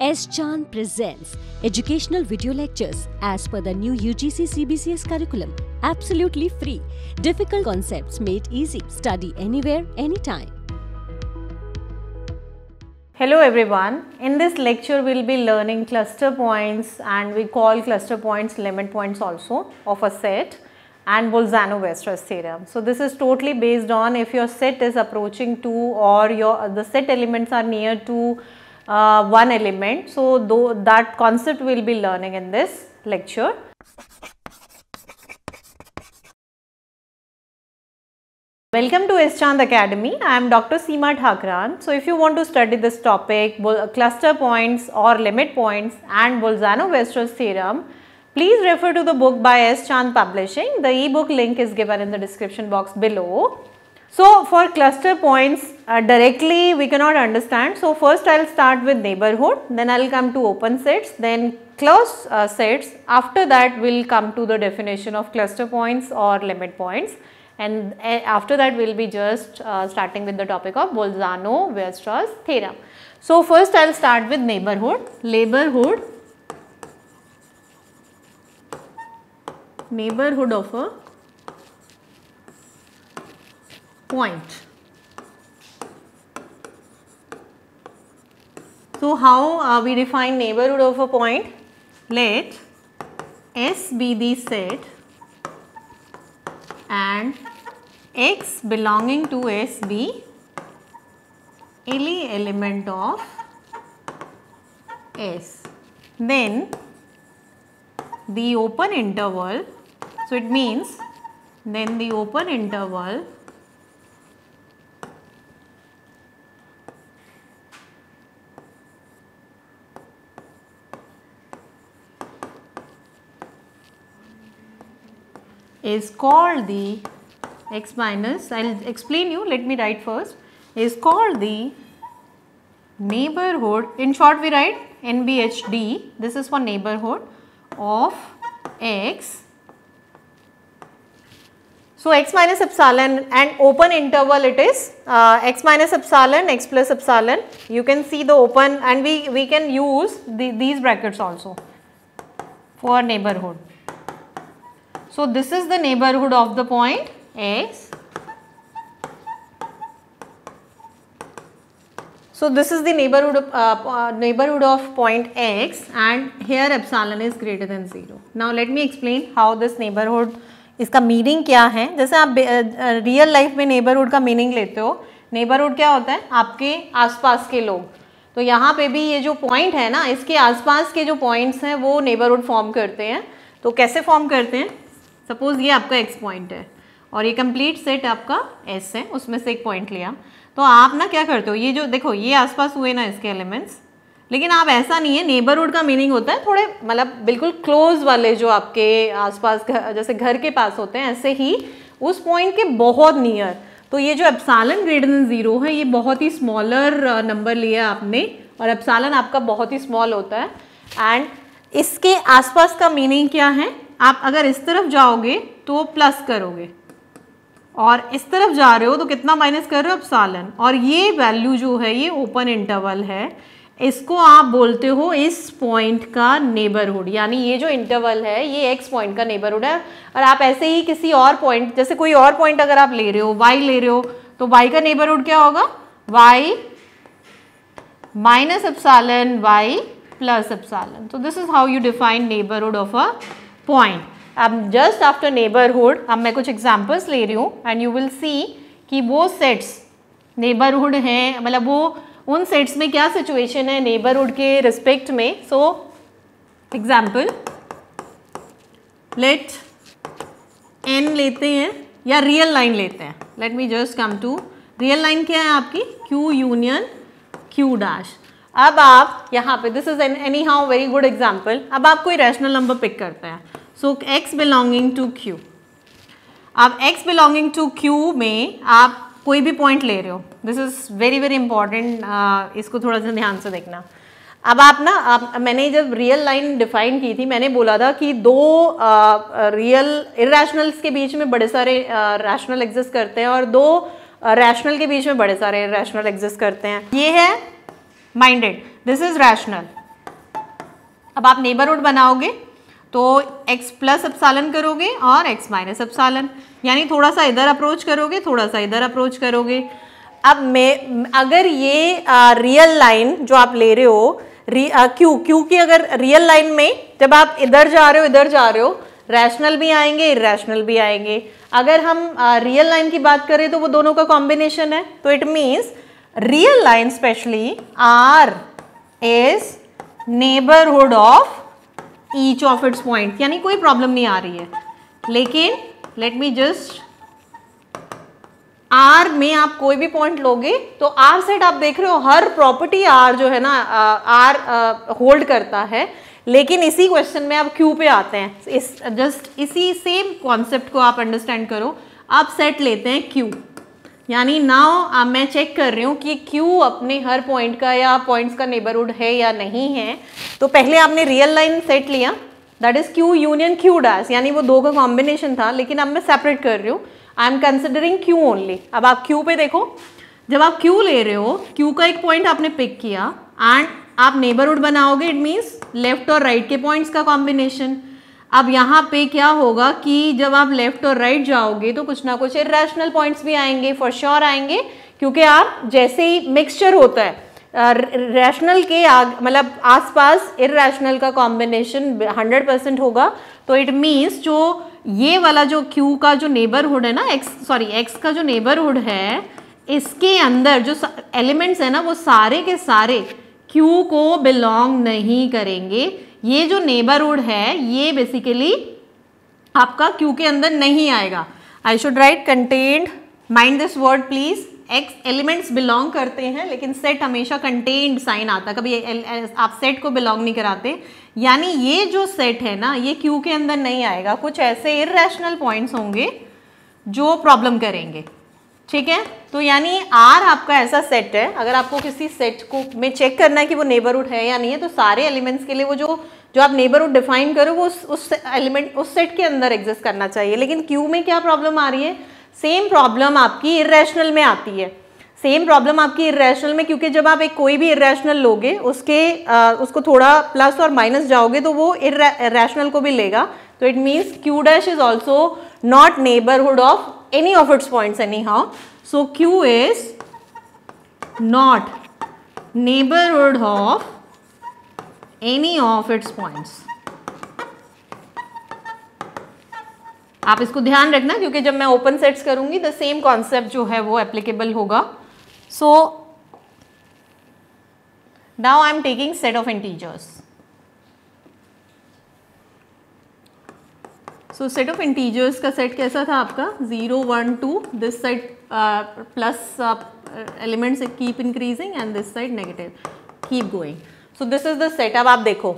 S. Chand presents educational video lectures as per the new UGC CBCS curriculum. Absolutely free. Difficult concepts made easy. Study anywhere, anytime. Hello everyone. In this lecture we will be learning cluster points and we call cluster points limit points also of a set and Bolzano-Weierstrass theorem. So this is totally based on if your set is approaching to or your the set elements are near to uh, one element. So though that concept we will be learning in this lecture. Welcome to S. Chand Academy. I am Dr. Seema Thakran. So if you want to study this topic, cluster points or limit points and Bolzano-Weierstrass theorem, please refer to the book by S. Chand Publishing. The e-book link is given in the description box below. So for cluster points uh, directly we cannot understand. So first I will start with neighborhood, then I will come to open sets, then closed uh, sets. After that we will come to the definition of cluster points or limit points and uh, after that we will be just uh, starting with the topic of Bolzano-Weierstrass theorem. So first I will start with neighborhood. Neighborhood, neighborhood of a point. So, how uh, we define neighborhood of a point? Let S be the set and x belonging to S be any element of S. Then the open interval, so it means then the open interval is called the x minus I will explain you let me write first is called the neighborhood in short we write NBHD this is for neighborhood of x. So x minus epsilon and open interval it is uh, x minus epsilon x plus epsilon you can see the open and we, we can use the, these brackets also for neighborhood. So, this is the neighborhood of the point x. So, this is the neighborhood of, uh, uh, neighborhood of point x and here epsilon is greater than 0. Now, let me explain how this neighborhood इसका meaning क्या है जैसे आप real life में neighbourhood का meaning लेते हो neighbourhood क्या होता है आपके आसपास के लोग तो यहाँ पे भी ये जो पॉइंट है ना इसके आसपास के जो पॉइंट्स हैं वो नेबरहुड फॉर्म करते हैं तो कैसे फॉर्म करते हैं सपोज़ ये आपका एक्स पॉइंट है और ये कंप्लीट सेट आपका एस है, उसमें से एक पॉइंट लिया। तो आप ना क्या करते हो, ये जो देखो, ये आसपास हुए ना इसके एलिमेंट्स लेकिन आप ऐसा नहीं है नेबरहुड का मीनिंग होता है, थोड़े मतलब बिल्कुल क्लोज वाले जो आपके आसपास जैसे घर के पास होते हैं, ऐसे ही उस पॉइंट के बहुत नियर तो ये जो एप्सालन ग्रेटर देन ज़ीरो है, ये बहुत ही स्मॉलर नंबर लिया आपने, और एप्सालन आपका बहुत ही स्मॉल होता है। एंड इसके आसपास का मीनिंग क्या है? आप अगर इस तरफ़ जाओगे तो प्लस करोगे। और इस तरफ़ जा रहे हो तो कितना माइनस कर रहे हो? अब सालन। और ये वैल्यू जो है, ये ओपन इंटरवल है। इसको आप बोलते हो इस पॉइंट का नेबरहुड यानी ये जो इंटरवल है, ये एक्स पॉइंट का नेबरहुड है। और आप ऐसे ही किसी और पॉइंट जैसे कोई और पॉइंट अगर आप ले रहे हो वाई ले रहे हो तो वाई का नेबरहुड क्या होगा? Y minus epsilon Y plus epsilon तो this is how you define neighbourhood of a point अब जस्ट आफ्टर नेबरहुड अब मैं कुछ एग्जाम्पल्स ले रही हूँ एंड यू विल सी कि वो सेट्स नेबरहुड हैं मतलब वो, उन सेट्स में क्या सिचुएशन है नेबरहुड के रिस्पेक्ट में. सो एग्ज़ाम्पल लेट एन लेते हैं या रियल लाइन लेते हैं. Let me just come to real line क्या है आपकी? क्यू यूनियन क्यू डैश अब आप, यहाँ पे this is an anyhow very good example अब आप कोई रैशनल नंबर पिक करते हैं. So X belonging to Q अब एक्स बिलोंगिंग टू क्यू में आप कोई भी पॉइंट ले रहे हो this is very very important इसको थोड़ा सा ध्यान से देखना। अब आप ना, आप, मैंने जब रियल लाइन डिफाइन की थी, मैंने बोला था कि दो रियल इरेशनल्स के बीच में बड़े सारे रैशनल एग्जिस्ट करते हैं और दो रैशनल के बीच में बड़े सारे रैशनल एग्जिस्ट करते हैं। ये है माइंडेड दिस इज़ रैशनल अब आप नेबरहुड बनाओगे तो x प्लस अपसालन करोगे और x माइनस अपसालन यानी थोड़ा सा इधर अप्रोच करोगे थोड़ा सा इधर अप्रोच करोगे। अब मैं अगर ये आ, रियल लाइन जो आप ले रहे हो क्यू क्यू की अगर रियल लाइन में जब आप इधर जा रहे हो इधर जा रहे हो रैशनल भी आएँगे इरेशनल भी आएँगे। अगर हम रियल uh, लाइन की बात करें तो वो दोनों का कॉम्बिनेशन है। तो it means real line specially R is neighbourhood of each of its point यानी कोई प्रॉब्लम नहीं आ रही है। लेकिन लेट मी जस्ट आर में आप कोई भी पॉइंट लोगे तो आर सेट आप देख रहे हो, हर प्रॉपर्टी आर जो है ना आर होल्ड करता है। लेकिन इसी क्वेश्चन में आप क्यू पे आते हैं। इस जस्ट इसी सेम कॉन्सेप्ट को आप अंडरस्टैंड करो। आप सेट लेते हैं क्यू यानी नाउ मैं चेक कर रही हूँ कि क्यू अपने हर पॉइंट का या पॉइंट्स का नेबरहुड है या नहीं है। तो पहले आपने रियल लाइन सेट लिया। That is Q union Q dash यानी वो दो का कॉम्बिनेशन था, लेकिन अब मैं सेपरेट कर रही हूँ। I am considering Q only अब आप क्यू पे देखो। जब आप क्यू ले रहे हो क्यू का एक पॉइंट आपने पिक किया एंड आप नेबरहुड बनाओगे इट मीन्स लेफ़्ट और राइट right के पॉइंट्स का कॉम्बिनेशन अब यहाँ पे क्या होगा कि जब आप लेफ़्ट और राइट जाओगे तो कुछ ना कुछ इरेशनल पॉइंट्स भी आएँगे फॉर श्योर sure आएँगे, क्योंकि आप जैसे ही मिक्सचर होता है रैशनल के आग मतलब आसपास इरेशनल का कॉम्बिनेशन 100 परसेंट होगा। तो इट मीन्स जो ये वाला जो क्यू का जो नेबरहुड है ना एक्स सॉरी एक्स का जो नेबरहुड है, इसके अंदर जो एलिमेंट्स है ना, वो सारे के सारे क्यू को बिलोंग नहीं करेंगे। ये जो नेबरहुड है, ये बेसिकली आपका क्यू के अंदर नहीं आएगा। I should write contained mind this word please X elements belong करते हैं, लेकिन सेट हमेशा कंटेन्ड साइन आता कभी आप सेट को बिलोंग नहीं कराते। यानी ये जो सेट है ना, ये क्यू के अंदर नहीं आएगा। कुछ ऐसे इरेशनल पॉइंट्स होंगे जो प्रॉब्लम करेंगे। ठीक है? तो यानी आर आपका ऐसा सेट है। अगर आपको किसी सेट को में चेक करना है कि वो नेबरहुड है या नहीं है तो सारे एलिमेंट्स के लिए वो जो जो आप नेबरहुड डिफाइन करो वो उस उस एलिमेंट उस सेट के अंदर एग्जिस्ट करना चाहिए। लेकिन क्यू में क्या प्रॉब्लम आ रही है? सेम प्रॉब्लम आपकी इरेशनल में आती है। सेम प्रॉब्लम आपकी इरेशनल में क्योंकि जब आप एक कोई भी इरेशनल लोगे उसके आ, उसको थोड़ा प्लस और माइनस जाओगे तो वो इरेशनल को भी लेगा। तो it means Q dash is also not neighbourhood of any of its points anyhow. So, Q is not neighborhood of any of its points. आप इसको ध्यान रखना, क्योंकि जब मैं ओपन सेट्स करूँगी द सेम कॉन्सेप्ट जो है वो एप्लीकेबल होगा so now I am taking set of integers so set of integers का सेट कैसा था आपका? Zero one two this side plus elements keep increasing and this side negative keep going so this is the set अब आप देखो।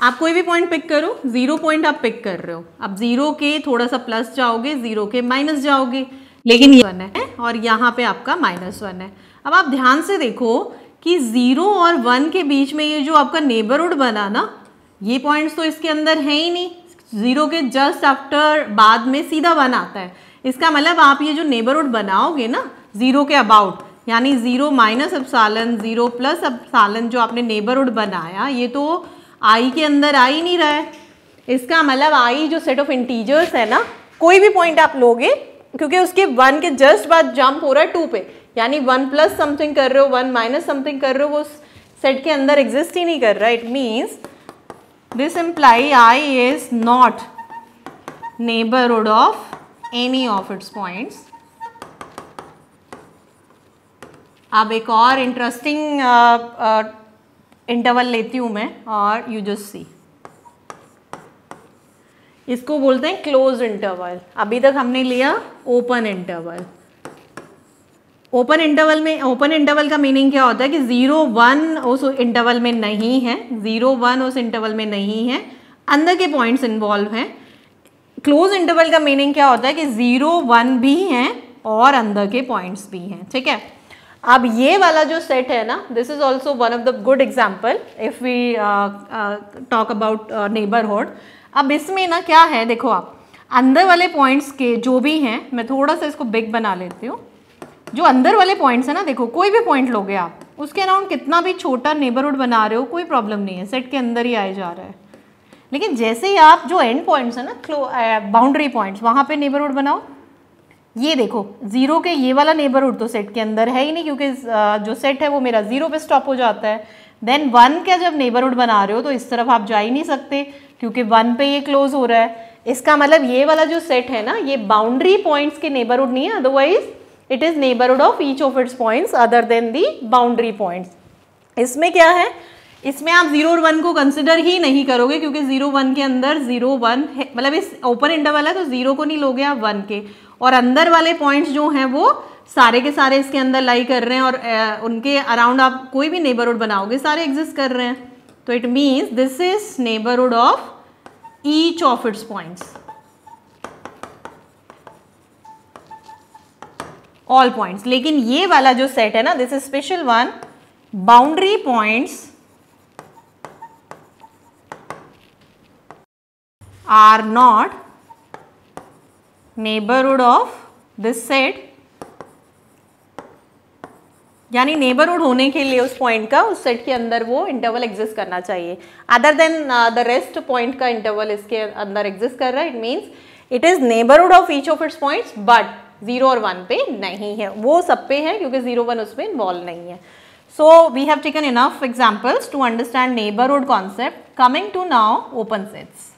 आप कोई भी पॉइंट पिक करो ज़ीरो पॉइंट आप पिक कर रहे हो। अब ज़ीरो के थोड़ा सा प्लस जाओगे ज़ीरो के माइनस जाओगे। लेकिन ये वन है और यहाँ पे आपका माइनस वन है। अब आप ध्यान से देखो कि ज़ीरो और वन के बीच में ये जो आपका नेबरहुड बना ना, ये पॉइंट्स तो इसके अंदर है ही नहीं। ज़ीरो के जस्ट आफ्टर बाद में सीधा वन आता है। इसका मतलब आप ये जो नेबरहुड बनाओगे ना, ज़ीरो के अबाउट यानी zero minus epsilon zero plus epsilon जो आपने नेबरहुड बनाया, ये तो आई के अंदर आ ही नहीं रहा है। इसका मतलब आई जो सेट ऑफ़ इंटीजर्स है ना, कोई भी पॉइंट आप लोगे, क्योंकि उसके वन के जस्ट बाद जंप हो रहा है टू पे, यानी वन प्लस समथिंग कर रहे हो वन माइनस समथिंग कर रहे हो, वो सेट के अंदर एग्जिस्ट ही नहीं कर रहा। It means This imply I is not neighborhood of any of its points. अब एक और इंटरेस्टिंग इंटरवल लेती हूँ मैं, और यू जस्ट सी इसको बोलते हैं क्लोज इंटरवल अभी तक हमने लिया ओपन इंटरवल ओपन इंटरवल में, ओपन इंटरवल का मीनिंग क्या होता है कि ज़ीरो वन उस इंटरवल में नहीं है, ज़ीरो वन उस इंटरवल में नहीं है, अंदर के पॉइंट्स इन्वॉल्व हैं। क्लोज इंटरवल का मीनिंग क्या होता है कि ज़ीरो वन भी हैं और अंदर के पॉइंट्स भी हैं, ठीक है? अब ये वाला जो सेट है ना this is also one of the good example if we talk about neighbourhood अब इसमें ना क्या है, देखो आप, अंदर वाले पॉइंट्स के जो भी हैं, मैं थोड़ा सा इसको बिग बना लेती हूँ। जो अंदर वाले पॉइंट्स है ना, देखो, कोई भी पॉइंट लोगे आप, उसके अराउंड कितना भी छोटा नेबरहुड बना रहे हो, कोई प्रॉब्लम नहीं है सेट के अंदर ही आए जा रहा है। लेकिन जैसे ही आप जो एंड पॉइंट्स है ना क्लो बाउंड्री पॉइंट्स वहाँ पे नेबरहुड बनाओ, ये देखो ज़ीरो के ये वाला नेबरहुड तो सेट के अंदर है ही नहीं, क्योंकि जो सेट है वो मेरा ज़ीरो पे स्टॉप हो जाता है। देन वन का जब नेबरहुड बना रहे हो तो इस तरफ़ आप जा ही नहीं सकते, क्योंकि वन पे ये क्लोज हो रहा है। इसका मतलब ये वाला जो सेट है ना, ये बाउंड्री पॉइंट्स के नेबरहुड नहीं है otherwise it is neighbourhood of each of its points other than the boundary points इसमें क्या है? इसमें आप ज़ीरो और वन को कंसिडर ही नहीं करोगे क्योंकि ज़ीरो वन के अंदर ज़ीरो वन है। मतलब इस ओपन इंटरवल है तो ज़ीरो को नहीं लोगे आप वन के। और अंदर वाले पॉइंट्स जो हैं वो सारे के सारे इसके अंदर लाई कर रहे हैं और आ, उनके अराउंड आप कोई भी नेबरहुड बनाओगे सारे एग्जिस्ट कर रहे हैं। तो it means this is neighbourhood of each of its points all points लेकिन ये वाला जो सेट है ना this is special one boundary points are not neighborhood of this set. यानी नेबरहुड होने के लिए उस पॉइंट का, उस सेट के अंदर वो इंटरवल एग्जिस्ट करना चाहिए। Other than the rest point का इंटरवल इसके अंदर एग्जिस्ट कर रहा है it means it is neighbourhood of each of its points but zero और वन पे नहीं है। वो सब पे है क्योंकि ज़ीरो वन उसमें इन्वॉल्व नहीं है। So we have taken enough examples to understand neighbourhood concept coming to now open sets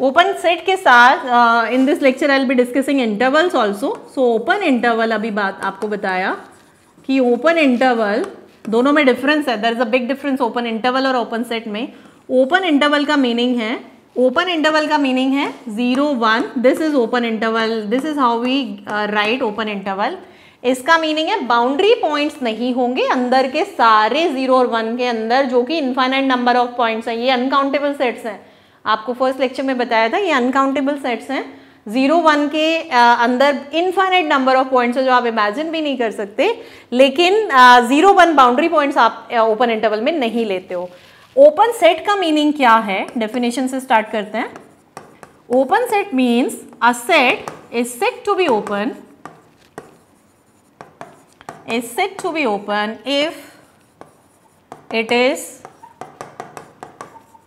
open set के साथ in this lecture I be discussing intervals also so open interval अभी बात आपको बताया कि ओपन इंटरवल दोनों में डिफरेंस है। There is a big difference open interval और ओपन सेट में। ओपन इंटरवल का मीनिंग है ओपन इंटरवल का मीनिंग है zero one this is open interval this is how we write open interval इसका मीनिंग है बाउंड्री पॉइंट्स नहीं होंगे अंदर के सारे ज़ीरो और वन के अंदर, जो कि इन्फाइनाइट नंबर ऑफ़ पॉइंट्स हैं, ये अनकाउंटेबल सेट्स हैं। आपको फ़र्स्ट लेक्चर में बताया था, ये अनकाउंटेबल सेट्स हैं। ज़ीरो वन के अंदर इनफाइनाइट नंबर ऑफ़ पॉइंट्स जो आप इमेजिन भी नहीं कर सकते, लेकिन ज़ीरो वन बाउंड्री पॉइंट्स आप ओपन इंटरवल में नहीं लेते हो। ओपन सेट का मीनिंग क्या है? डेफिनेशन से स्टार्ट करते हैं. Open set means a set is set to be open is set to be open if it is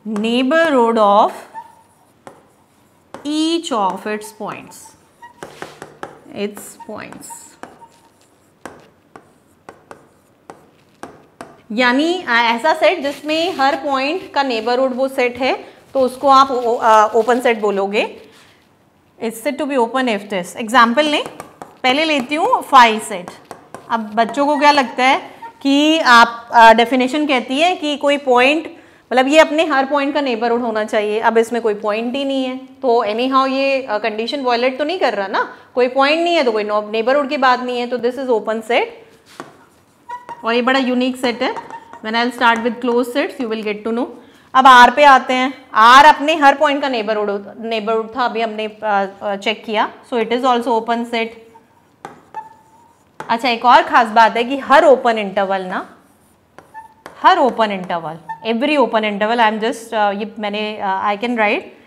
neighborhood of each of its points. Its points. यानी ऐसा set जिसमें हर पॉइंट का नेबरहुड वो set है तो उसको आप ओपन सेट बोलोगे। It's set to be open if this example लें। पहले लेती हूँ फाइव सेट अब बच्चों को क्या लगता है कि आप डेफिनेशन कहती है कि कोई पॉइंट मतलब ये अपने हर पॉइंट का नेबरहुड होना चाहिए। अब इसमें कोई पॉइंट ही नहीं है। तो एनी हाउ ये कंडीशन वॉयलेट तो नहीं कर रहा ना? कोई पॉइंट नहीं है तो कोई नेबरहुड की बात नहीं है तो दिस इज़ ओपन सेट और ये बड़ा यूनिक सेट है। When I start with close sets you will get to know अब आर पे आते हैं। आर अपने हर पॉइंट का नेबरहुड नेबरहुड था अभी हमने चेक किया। So it is also open set अच्छा एक और ख़ास बात है कि हर ओपन इंटरवल ना हर open interval every open interval I am uh, ये मैंने I can write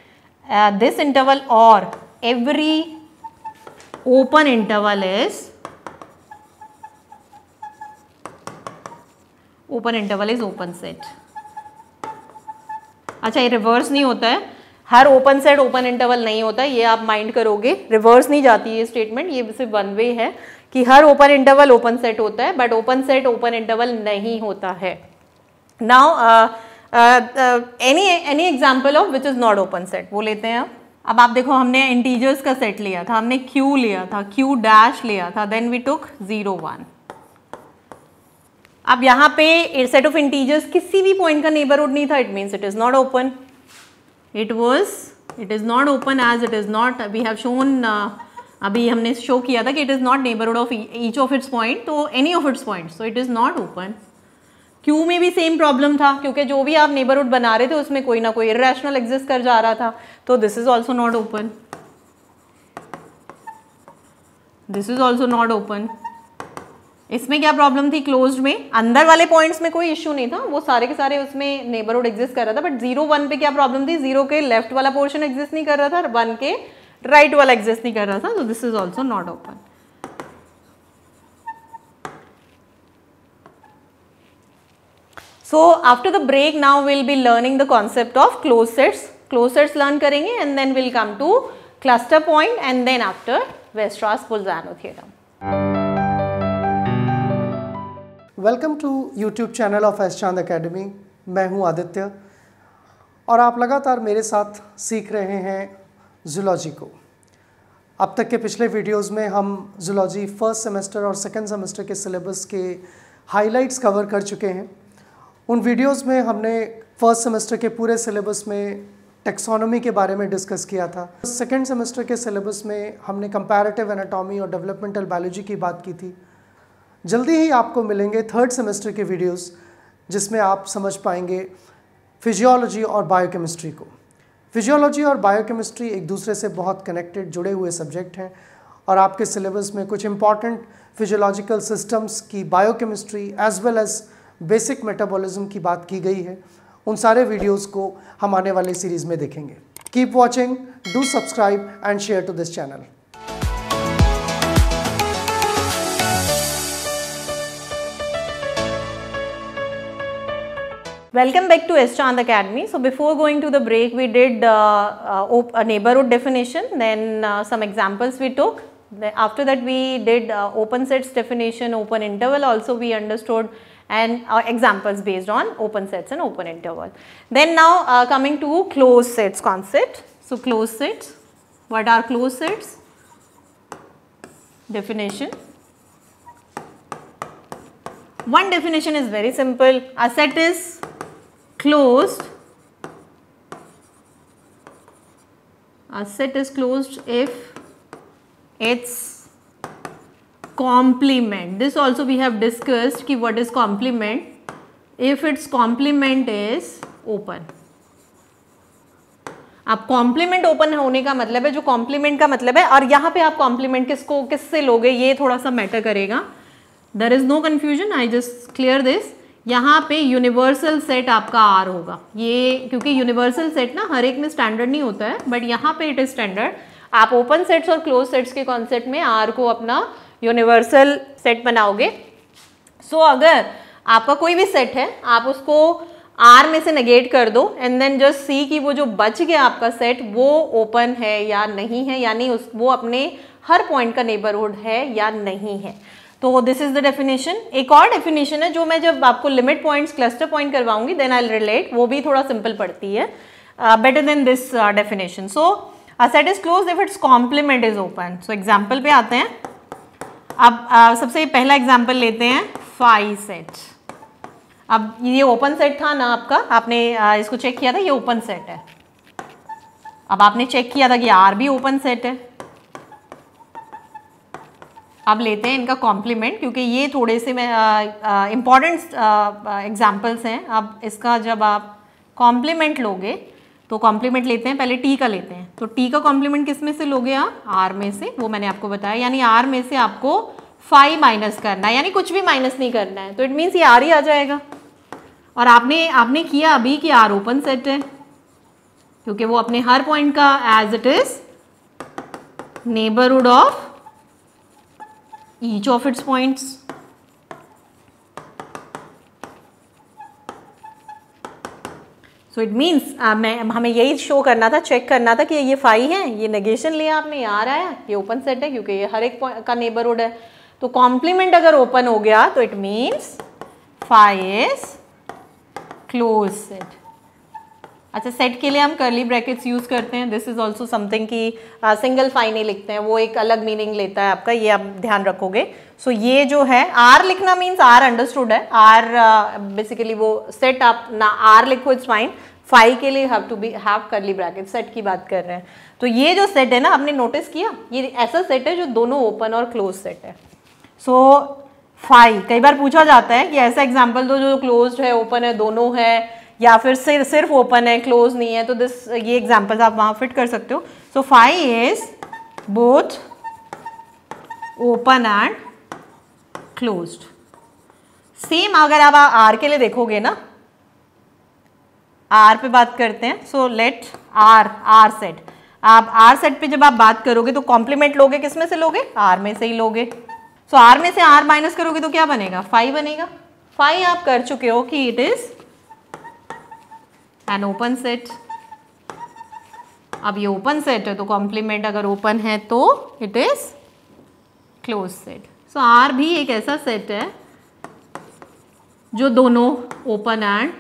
this interval और every open interval open interval is open interval is open set. अच्छा ये रिवर्स नहीं होता है। हर ओपन सेट ओपन इंटरवल नहीं होता। ये आप माइंड करोगे। रिवर्स नहीं जाती ये स्टेटमेंट ये सिर्फ़ वन वे है कि हर ओपन इंटरवल ओपन सेट होता है but open set open interval नहीं होता है। Now any any example of which is not open set वो लेते हैं अब आप देखो, हमने इंटीजर्स का सेट लिया था। हमने क्यू लिया था क्यू डैश लिया था। Then we took zero one अब यहाँ पे सेट ऑफ़ इंटीजर्स किसी भी पॉइंट का नेबरहुड नहीं था. It means it is not open it was it is not open as it is not we have shown अभी हमने शो किया था कि it is not neighbourhood of each of its point तो any of its point so it is not open Q में भी same problem था, क्योंकि जो भी आप नेबरहुड बना रहे थे, उसमें कोई ना कोई इरेशनल एग्जिस्ट कर जा रहा था. तो this is also not open this is also not open इसमें क्या प्रॉब्लम थी क्लोज में? अंदर वाले पॉइंट्स में कोई इश्यू नहीं था। वो सारे के सारे उसमें नेबरहुड एग्जिस्ट कर रहा था बट ज़ीरो वन पे क्या प्रॉब्लम थी? ज़ीरो के लेफ़्ट वाला पोर्शन एग्जिस्ट नहीं कर रहा था वन के राइट right वाला एग्जिस्ट नहीं कर रहा था तो this is also not open so after the break now will be learning the concept of close sets close sets learn करेंगे and then will come to cluster point and then after Weierstrass Bolzano theorem welcome to YouTube channel of S Chand academy मैं हूँ आदित्य और आप लगातार मेरे साथ सीख रहे हैं जूलॉजी को। अब तक के पिछले वीडियोस में हम जूलॉजी फ़र्स्ट सेमेस्टर और सेकेंड सेमेस्टर के सिलेबस के हाइलाइट्स कवर कर चुके हैं। उन वीडियोस में हमने फ़र्स्ट सेमेस्टर के पूरे सिलेबस में टेक्सोनॉमी के बारे में डिस्कस किया था। सेकेंड सेमेस्टर के सिलेबस में हमने कंपैरेटिव एनाटॉमी और डेवलपमेंटल बायोलॉजी की बात की थी। जल्दी ही आपको मिलेंगे थर्ड सेमेस्टर के वीडियोस जिसमें आप समझ पाएँगे फिजियोलॉजी और बायोकेमिस्ट्री को। फिजियोलॉजी और बायोकेमिस्ट्री एक दूसरे से बहुत कनेक्टेड जुड़े हुए सब्जेक्ट हैं और आपके सिलेबस में कुछ इंपॉर्टेंट फिजियोलॉजिकल सिस्टम्स की biochemistry as well as basic metabolism की बात की गई है। उन सारे वीडियोस को हम आने वाले सीरीज़ में देखेंगे। Keep watching do subscribe and share to this channel Welcome back to S Chand Academy. So before going to the break, we did uh, uh, a neighborhood definition, then uh, some examples we took. After that, we did uh, open sets definition, open interval also we understood and uh, examples based on open sets and open interval. Then now uh, coming to closed sets concept. So closed sets, what are closed sets? Definition. One definition is very simple. A set is closed a set is closed if its complement this also we have discussed ki what is complement if its complement is open अब complement open होने का मतलब है जो complement का मतलब है और यहाँ पे आप कॉम्प्लीमेंट किसको किससे लोगे ये थोड़ा सा मैटर करेगा there is no confusion I just clear this यहाँ पे यूनिवर्सल सेट आपका आर होगा। ये क्योंकि यूनिवर्सल सेट ना हर एक में स्टैंडर्ड नहीं होता है बट यहाँ पे इट इज़ स्टैंडर्ड आप ओपन सेट्स और क्लोज सेट्स के कॉन्सेप्ट में आर को अपना यूनिवर्सल सेट बनाओगे। सो so, अगर आपका कोई भी सेट है आप उसको आर में से नेगेट कर दो एंड देन जस्ट सी कि वो जो बच गया आपका सेट वो ओपन है या नहीं है यानी उस वो अपने हर पॉइंट का नेबरहुड है या नहीं है। तो दिस इज़ द डेफिनेशन एक और डेफिनेशन है जो मैं जब आपको लिमिट पॉइंट्स क्लस्टर पॉइंट करवाऊँगी देन आई रिलेट वो भी थोड़ा सिंपल पड़ती है. Better than this definition so a set is close if its complement is open so example पे आते हैं. अब uh, सबसे पहला एग्ज़ाम्पल लेते हैं. फाइव सेट अब ये ओपन सेट था ना आपका? आपने uh, इसको चेक किया था? ये ओपन सेट है. अब आपने चेक किया था कि आर भी ओपन सेट है. अब लेते हैं इनका कॉम्प्लीमेंट क्योंकि ये थोड़े से मैं इंपॉर्टेंट एग्जाम्पल्स हैं। अब इसका जब आप कॉम्प्लीमेंट लोगे तो कॉम्प्लीमेंट लेते हैं, पहले टी का लेते हैं। तो टी का कॉम्प्लीमेंट किसमें से लोगे आप? आर में से, वो मैंने आपको बताया। यानी आर में से आपको फाइव माइनस करना है। यानी कुछ भी माइनस नहीं करना है। तो इट मीन्स ये आर ही आ जाएगा। और आपने आपने किया अभी कि आर ओपन सेट है। क्योंकि वो अपने हर पॉइंट का as it is neighbourhood of each of its points. So it means मैं, हमें यही शो करना था चेक करना था कि ये फाइव है, ये नेगेशन लिया आपने ये आ रहा है ये ओपन सेट है, क्योंकि ये हर एक का नेबरहुड है तो कॉम्प्लीमेंट अगर ओपन हो गया तो it means phi is close set अच्छा सेट के लिए हम करली ब्रैकेट्स यूज़ करते हैं. दिस इज़ ऑल्सो समथिंग कि सिंगल फाइन लिखते हैं. वो एक अलग मीनिंग लेता है आपका. ये आप ध्यान रखोगे. सो so, ये जो है आर लिखना मीन्स आर अंडरस्टूड है. आर बेसिकली वो सेट आप ना आर लिखो इट्स फाइन फाइव के लिए have to be have curly bracket set की बात कर रहे हैं. तो ये जो सेट है ना आपने नोटिस किया? ये ऐसा सेट है जो दोनों ओपन और क्लोज सेट है. सो so, फाइव कई बार पूछा जाता है कि ऐसा एग्ज़ाम्पल दो जो क्लोज है ओपन है दोनों है. या फिर सिर्फ़ सिर्फ़ ओपन है क्लोज नहीं है तो दिस ये एग्जाम्पल्स आप वहाँ फिट कर सकते हो। So phi is both open and close same अगर आप आर के लिए देखोगे ना आर पे बात करते हैं so let R R set आप आर सेट पे जब आप बात करोगे तो कॉम्प्लीमेंट लोगे किसमें से लोगे? आर में से ही लोगे। सो so, आर में से आर माइनस करोगे तो क्या बनेगा? फाइव बनेगा। फाइव आप कर चुके हो कि it is an open set अब ये ओपन सेट है तो कॉम्प्लीमेंट अगर ओपन है तो it is close set so R भी एक ऐसा सेट है जो दोनों open and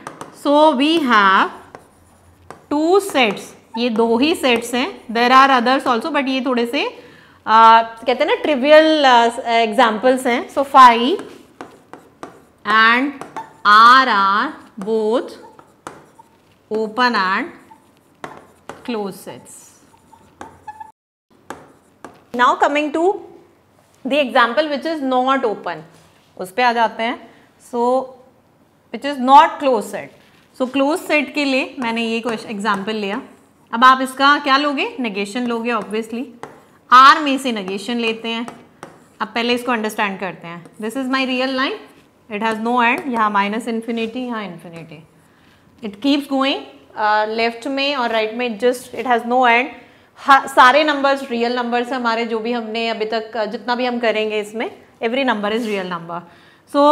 so we have two sets ये दो ही सेट्स हैं. There are others also but ये थोड़े से uh, कहते हैं ना ट्रिवियल एग्जाम्पल्स हैं. So phi and R R both open and closed sets. Now coming to the example which is not open. उस पर आ जाते हैं। So, which is not closed set. So closed set के लिए मैंने ये कुछ एग्ज़ाम्पल लिया। अब आप इसका क्या लोगे? नेगेशन लोगे ऑब्वियसली आर में से नेगेशन लेते हैं। अब पहले इसको अंडरस्टैंड करते हैं। This is my real line it has no end यहाँ माइनस इन्फिनिटी यहाँ infinity it keeps going left में और राइट right में just it has no end सारे नंबर्स रियल नंबर्स हैं हमारे जो भी हमने अभी तक uh, जितना भी हम करेंगे इसमें every number is real number so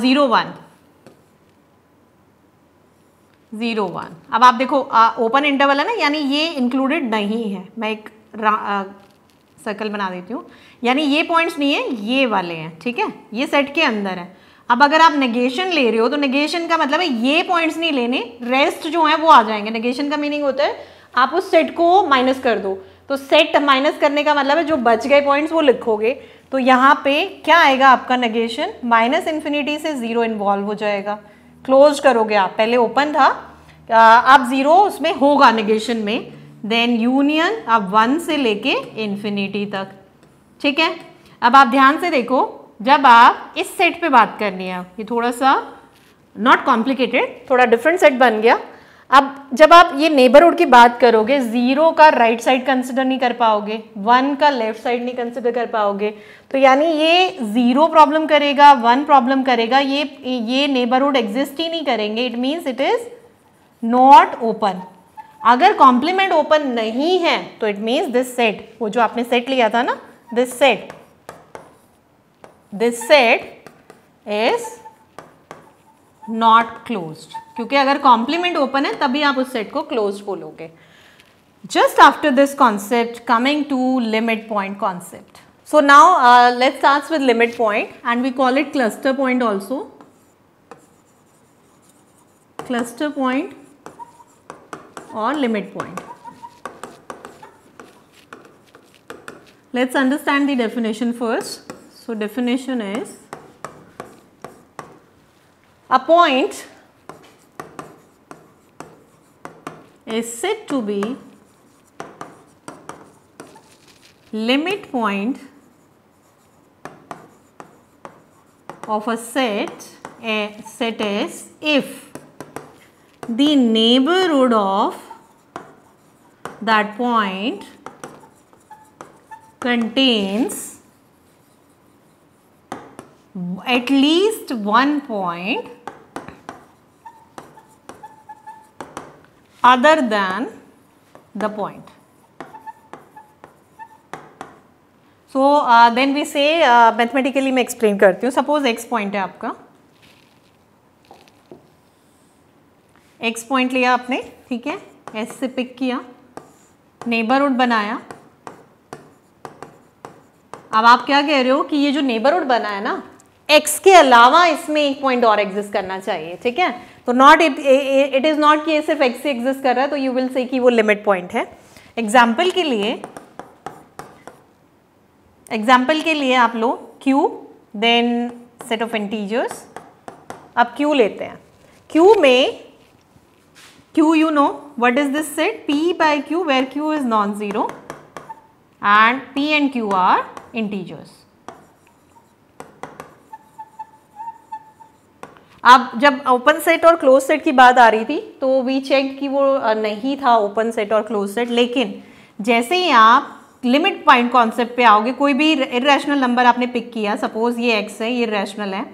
zero one zero one अब आप देखो ओपन uh, इंटरवल है ना यानी ये इंक्लूडेड नहीं है। मैं एक सर्कल uh, बना देती हूँ। यानी ये पॉइंट्स नहीं है ये वाले हैं ठीक है? ये सेट के अंदर है। अब अगर आप नेगेशन ले रहे हो तो नेगेशन का मतलब है ये पॉइंट्स नहीं लेने रेस्ट जो है वो आ जाएँगे। नेगेशन का मीनिंग होता है, आप उस सेट को माइनस कर दो। तो सेट माइनस करने का मतलब है जो बच गए पॉइंट्स वो लिखोगे। तो यहाँ पे क्या आएगा आपका नेगेशन माइनस इन्फिनिटी से ज़ीरो इन्वॉल्व हो जाएगा। क्लोज करोगे आप। पहले ओपन था। आप ज़ीरो उसमें होगा नेगेशन में। देन यूनियन आप वन से लेके इन्फिनिटी तक। ठीक है? अब आप ध्यान से देखो। जब आप इस सेट पे बात करनी है, ये थोड़ा सा नॉट कॉम्प्लिकेटेड थोड़ा डिफरेंट सेट बन गया। अब जब आप ये नेबरहुड की बात करोगे ज़ीरो का राइट साइड कंसिडर नहीं कर पाओगे वन का लेफ़्ट साइड नहीं कंसिडर कर पाओगे तो यानी ये ज़ीरो प्रॉब्लम करेगा वन प्रॉब्लम करेगा, ये ये नेबरहुड एग्जिस्ट ही नहीं करेंगे it means it is not open अगर कॉम्प्लीमेंट ओपन नहीं है तो इट मीन्स दिस सेट वो जो आपने सेट लिया था ना this set this set is not close क्योंकि अगर कॉम्प्लीमेंट ओपन है तभी आप उस सेट को क्लोज बोलोगे just after this concept coming to limit point concept so now let start with limit point and we call it cluster point also cluster point और limit point let's understand the definition first So, definition is a point is said to be limit point of a set a set is if. The neighborhood of that point contains at least one point other than the point. So then we say mathematically मैं explain करती हूँ। Suppose x point है आपका। X point लिया आपने, ठीक है? S से पिक किया। नेबरहुड बनाया। अब आप क्या कह रहे हो कि ये जो नेबरहुड बना है ना एक्स के अलावा इसमें एक पॉइंट और एग्जिस्ट करना चाहिए, ठीक है? तो not it it is not कि ये सिर्फ़ एक्स से एग्जिस्ट कर रहा है तो यू विल से कि वो लिमिट पॉइंट है। एग्ज़ाम्पल के लिए एग्ज़ाम्पल के लिए आप लोग Q then set of integers अब क्यू लेते हैं। क्यू में Q you know what is this set P by Q where Q is non zero and P and Q are integers अब जब ओपन सेट और क्लोज सेट की बात आ रही थी तो वी चेक कि वो नहीं था ओपन सेट और क्लोज सेट लेकिन जैसे ही आप लिमिट पॉइंट कॉन्सेप्ट पे आओगे, कोई भी इरेशनल नंबर आपने पिक किया सपोज़ ये एक्स है, ये रैशनल है,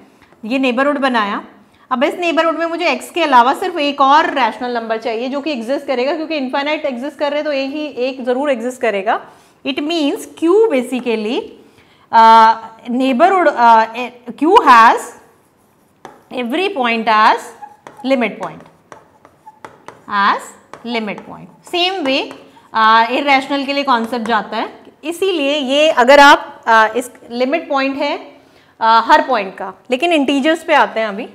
ये नेबरहुड बनाया। अब इस नेबरहुड में मुझे एक्स के अलावा सिर्फ़ एक और रैशनल नंबर चाहिए, जो कि एग्जिस्ट करेगा, क्योंकि इन्फाइनाइट एग्जिस्ट कर रहे तो एक ही, एक ज़रूर एग्जिस्ट करेगा। It means Q basically neighbourhood Q has every point as limit point. As limit point same way irrational के लिए कॉन्सेप्ट जाता है. इसीलिए ये अगर आप uh, इस लिमिट पॉइंट है uh, हर पॉइंट का. लेकिन इंटीजर्स पे आते हैं अभी.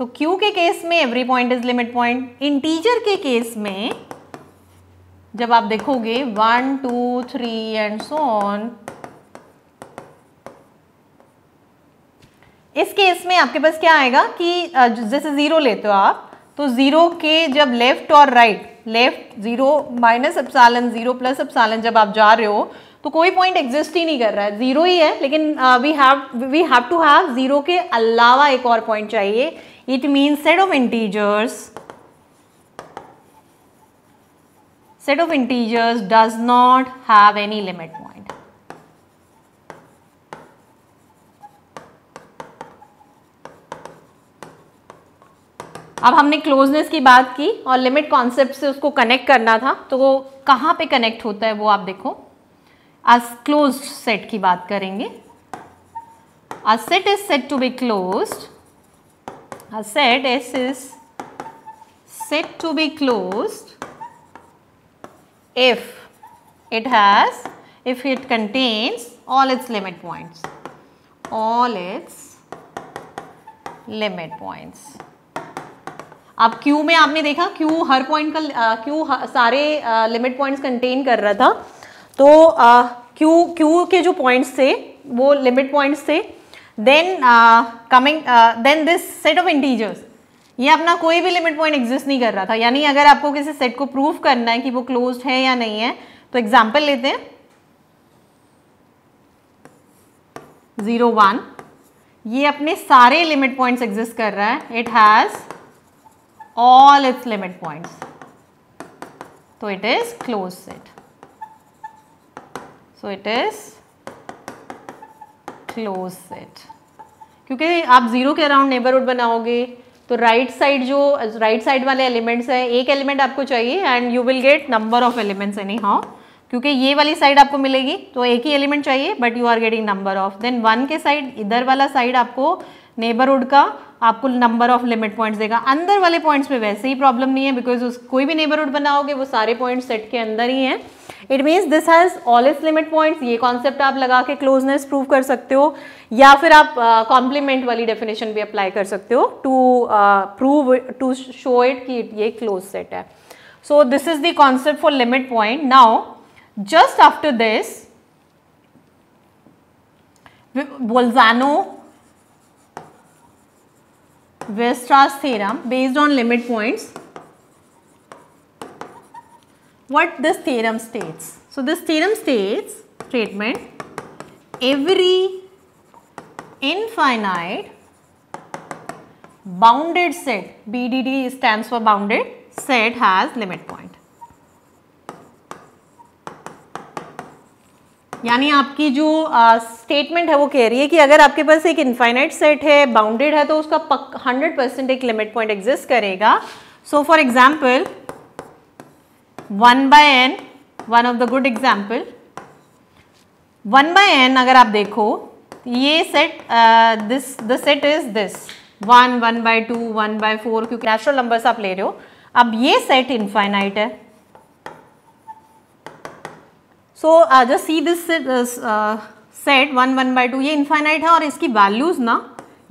सो so, Q के केस में every point is limit point integer के केस में जब आप देखोगे one two three and so on इस केस में आपके पास क्या आएगा कि जैसे ज़ीरो लेते हो आप तो ज़ीरो के जब लेफ़्ट और right, left zero minus epsilon zero plus epsilon जब आप जा रहे हो तो कोई पॉइंट एग्जिस्ट ही नहीं कर रहा है। ज़ीरो ही है, लेकिन we have we have to have zero के अलावा एक और पॉइंट चाहिए। It means set of integers set of integers does not have any limit point. अब हमने क्लोजनेस की बात की और लिमिट कॉन्सेप्ट से उसको कनेक्ट करना था तो वो कहाँ पे कनेक्ट होता है वो आप देखो। अस क्लोज सेट की बात करेंगे। A set is set to be close a set S is set to be close if it has if it contains all its limit points all its limit points अब Q में आपने देखा, Q हर point का Q सारे limit points contain कर रहा था। तो Q Q के जो पॉइंट्स थे, वो लिमिट पॉइंट्स थे। Then coming then this set of integers ये अपना कोई भी लिमिट पॉइंट एग्जिस्ट नहीं कर रहा था। यानी अगर आपको किसी सेट को प्रूव करना है कि वो क्लोज है या नहीं है तो एग्ज़ाम्पल लेते हैं। ज़ीरो वन ये अपने सारे लिमिट पॉइंट्स एग्जिस्ट कर रहा है। It has all its limit points तो it is close set so it is close set क्योंकि आप ज़ीरो के अराउंड नेबरहुड बनाओगे तो राइट right साइड जो राइट right साइड वाले एलिमेंट्स है, एक एलिमेंट आपको चाहिए and you will get number of elements anyhow क्योंकि ये वाली साइड आपको मिलेगी तो एक ही एलिमेंट चाहिए but you are getting number of then one के साइड इधर वाला साइड आपको नेबरहुड का आपको नंबर ऑफ़ लिमिट पॉइंट्स देगा। अंदर वाले पॉइंट्स में वैसे ही प्रॉब्लम नहीं है बिकॉज़ उस कोई भी नेबरहुड बनाओगे वो सारे पॉइंट्स सेट के अंदर ही हैं। It means this has all is limit points ये कॉन्सेप्ट आप लगा के क्लोजनेस प्रूव कर सकते हो या फिर आप कॉम्प्लीमेंट uh, वाली डेफिनेशन भी अप्लाई कर सकते हो to prove to show it कि ये क्लोज सेट है। So this is the concept for limit point now just after this Bolzano Weierstrass theorem based on limit points what this theorem states. So, this theorem states statement every infinite bounded set BDD stands for bounded set has limit point. यानी आपकी जो statement है वो कह रही है कि अगर आपके पास एक इनफाइनाइट सेट है बाउंडेड है तो उसका हंड्रेड परसेंट एक लिमिट पॉइंट एग्जिस्ट करेगा। So for example one by n one of the good example one by n अगर आप देखो, ये set this the set is this one one by two one by four क्योंकि natural numbers आप ले रहे हो। अब ये सेट इनफाइनाइट है। So just see this set one one by two ये इन्फाइनाइट है और इसकी वैल्यूज़ ना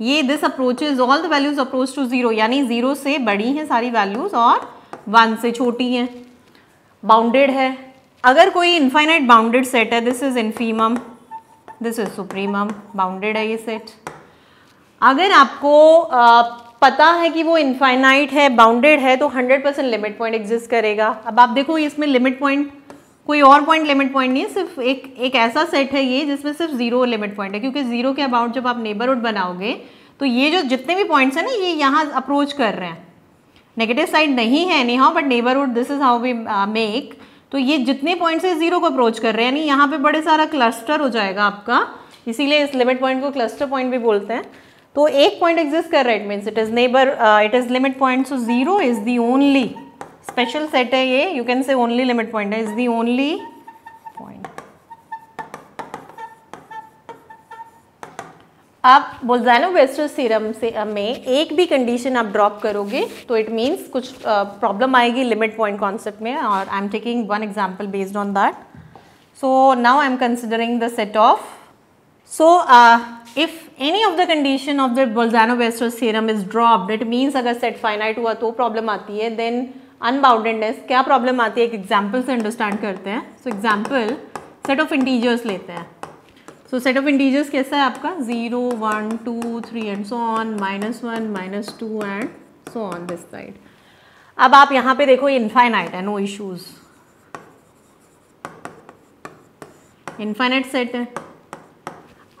ये this approaches all the values approach to zero यानी ज़ीरो से बड़ी हैं सारी वैल्यूज़ और वन से छोटी हैं। बाउंडेड है। अगर कोई इन्फाइनाइट बाउंडेड सेट है this is infimum this is supremum bounded है ये सेट अगर आपको आ, पता है कि वो इन्फाइनाइट है बाउंडेड है तो 100 परसेंट लिमिट पॉइंट एग्जिस्ट करेगा। अब आप देखो इसमें लिमिट पॉइंट कोई और पॉइंट लिमिट पॉइंट नहीं है, सिर्फ़ एक एक ऐसा सेट है ये जिसमें सिर्फ़ ज़ीरो लिमिट पॉइंट है, क्योंकि ज़ीरो के अबाउट जब आप नेबरहुड बनाओगे तो ये जो जितने भी पॉइंट्स हैं ना, ये यहाँ अप्रोच कर रहे हैं। नेगेटिव साइड नहीं है anyhow but neighbourhood this is how we make तो ये जितने पॉइंट्स से ज़ीरो को अप्रोच कर रहे हैं। यानी यहाँ पे बड़े सारा क्लस्टर हो जाएगा आपका, इसीलिए इस लिमिट पॉइंट को क्लस्टर पॉइंट भी बोलते हैं। तो एक पॉइंट एग्जिस्ट कर रहा है it means it is neighbour it is limit point so zero is the only special set है ये you can say only limit point है इज़ दी ओनली पॉइंट आप बोल्जानो वेस्टर्स सीरम से में एक भी कंडीशन आप ड्रॉप करोगे तो इट मीन्स कुछ प्रॉब्लम uh, आएगी लिमिट पॉइंट कॉन्सेप्ट में और I am taking one example based on that so now I am considering the set of so if any of the condition of the Bolzano Weierstrass theorem is dropped it means अगर set finite हुआ तो problem आती है then unboundedness क्या problem आती है एक example से अंडरस्टैंड करते हैं? So example set of integers लेते हैं। सो सेट ऑफ़ इंटीजर्स कैसा है आपका? Zero one two three and so on minus one minus two and so on this side अब आप यहाँ पे देखो इनफाइनाइट है नो इश्यूज़ इनफाइनाइट सेट है।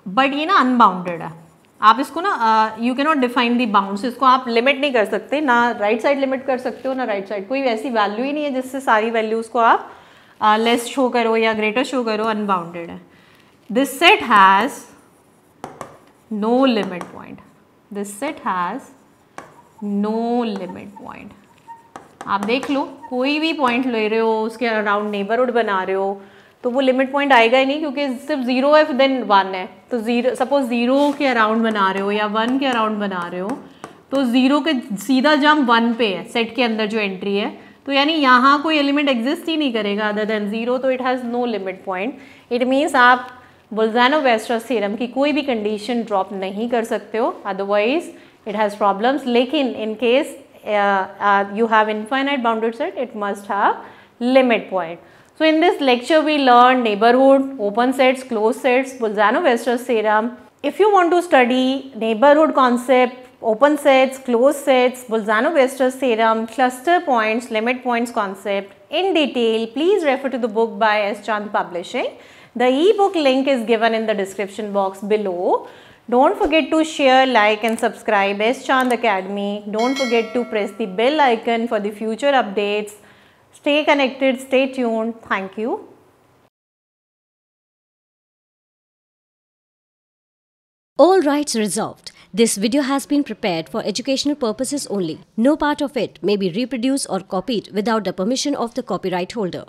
बट ये ना अनबाउंडेड है। आप इसको ना you can not define the bounds इसको आप लिमिट नहीं कर सकते ना राइट साइड लिमिट कर सकते हो ना राइट साइड कोई वैसी वैल्यू ही नहीं है जिससे सारी वैल्यूज़ को आप लेस uh, शो करो या ग्रेटर शो करो अनबाउंडेड है. This set has no limit point. This set has no limit point. आप देख लो कोई भी पॉइंट ले रहे हो उसके अराउंड नेबरहुड बना रहे हो तो वो लिमिट पॉइंट आएगा ही नहीं क्योंकि सिर्फ़ ज़ीरो है देन वन है। तो ज़ीरो सपोज़ ज़ीरो के अराउंड बना रहे हो या वन के अराउंड बना रहे हो तो ज़ीरो के सीधा जम वन पे है सेट के अंदर जो एंट्री है। तो यानी यहाँ कोई एलिमेंट एग्जिस्ट ही नहीं करेगा अदर देन ज़ीरो तो it has no limit point it means आप बुल्जानो वेस्टर्स थ्योरम की कोई भी कंडीशन ड्रॉप नहीं कर सकते हो अदरवाइज़ इट हैज़ प्रॉब्लम्स लेकिन in case you have infinite bounded set, it must have limit point so in this lecture we learned neighborhood open sets closed sets bolzano-weierstrass theorem if you want to study neighborhood concept open sets closed sets bolzano-weierstrass theorem cluster points limit points concept in detail please refer to the book by s chand publishing the ebook link is given in the description box below. Don't forget to share, like and subscribe S Chand Academy. Don't forget to press the bell icon for the future updates. Stay connected, stay tuned. Thank you. All rights reserved. This video has been prepared for educational purposes only. No part of it may be reproduced or copied without the permission of the copyright holder.